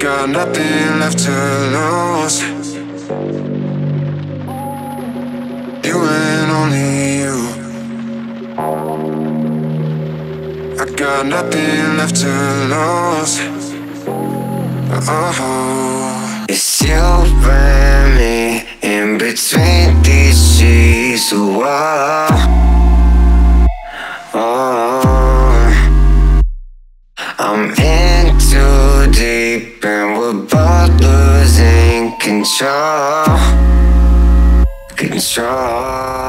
Got nothing left to lose. You and only you. I got nothing left to lose. Oh It's you and me. Control. Control.